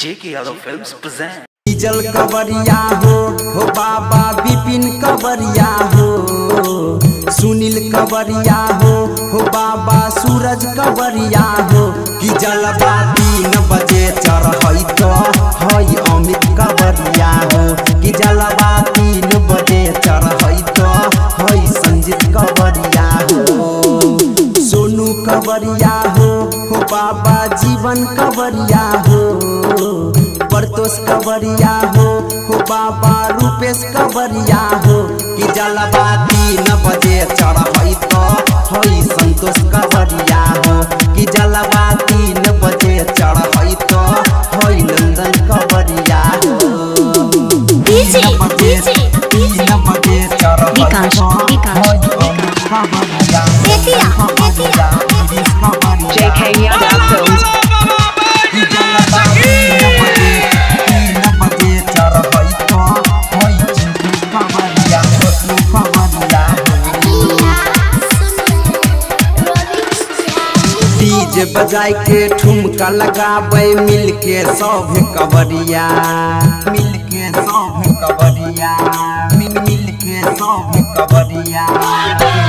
J.K. Yadav Films present. Diesel कवरिया हो हो बाबा विपिन कवरिया हो, सुनील कवरिया हो हो बाबा सूरज कवरिया हो कि जलवा तीन बजे चढ़ई तो हई अमित कवरिया हो कि जलवा तीन बजे चढ़ई तो हई संजीत कवरिया हो सोनू कवरिया हो हो बाबा जीवन कवरिया हो परतोष कवरिया हो हो बाबा रूपेश कवरिया हो कि जलवा तीन बजे चढ़ई तो हई संतोष कवरिया हो कि जलवा तीन बजे चढ़ई तो हई नंदन कवरिया हो। तीन बजे तीन बजे चढ़ई तो। हई कवरिया डीजे बजाई के ठुमका लगाबै, मिल के सब कवरिया मिल के सब कवरिया मिल मिल के सब कवरिया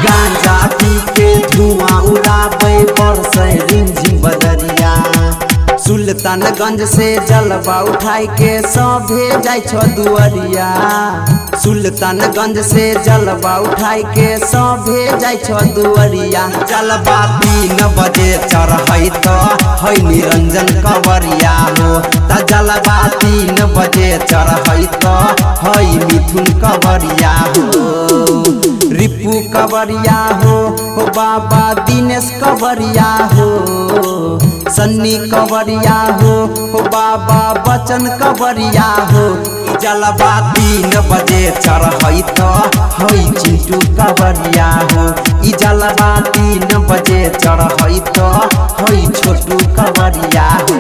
गांजा पी के धुआँ उड़ाबै, बरसै रिमझिम बदरिया। सुल्तानगंज से जलवा उठाई के सभे जाय छो दुअरिया। सुल्तानगंज से जलवा उठाई के सभे जाय छो दुअरिया जलवा तीन बजे चढ़ई तो है निरंजन कवरिया हो। त जलवा तीन बजे चढ़ई तो है मिथुन कवरिया हो। रिपू कवरिया हो हो बाबा दिनेश कवरिया हो। सन्नी कवरिया हो हो बाबा बचन कवरिया हो जलवा तीन बजे चढ़ई तो हई चिंटू कवरिया हो ई जलवा तीन बजे चढ़ई तो हई छोटू कवरिया हो.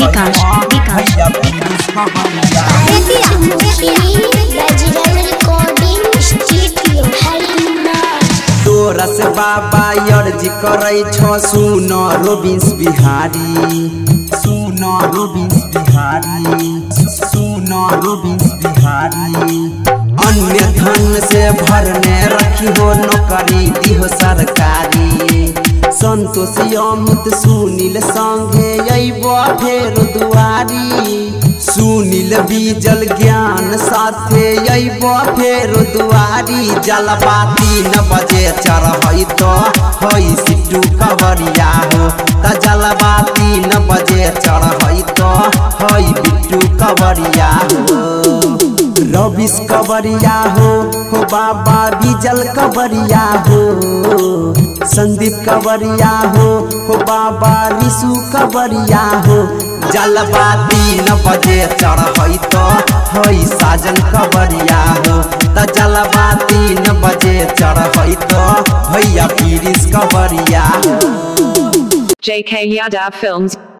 विकास, विकास। तोरा से बाबा अर्जी करै छो। सुन रोबिन्स बिहारी। सुन रोबिन्स बिहारी। सुन रोबिन्स बिहारी। अन्य धन से भरने रखी हो नौकरी दिहो सरकारी। संतोष अमित सुनील संगे अइबो फेर दुआरी। सुनील बीजल ज्ञान साथे अइबो फेर दुआरी जलवा तीन बजे चढ़ई तो हई सिट्टू कवरिया हो। त जलवा तीन बजे चढ़ई तो हई बिट्टू कवरिया हो। रविश कवरिया हो हो बाबा बीजल कवरिया हो। संदीप कवरिया हो हो बाबा ऋषु कवरिया हो। जलवा तीन बजे चढ़ई तो हई साजन कवरिया हो। त जलवा तीन बजे चढ़ई तो भैया पीरिस कवरिया JK Yadav Films.